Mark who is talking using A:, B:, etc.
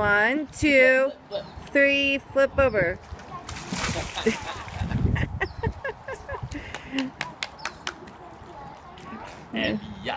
A: one, two, three, flip over. and
B: Yeah.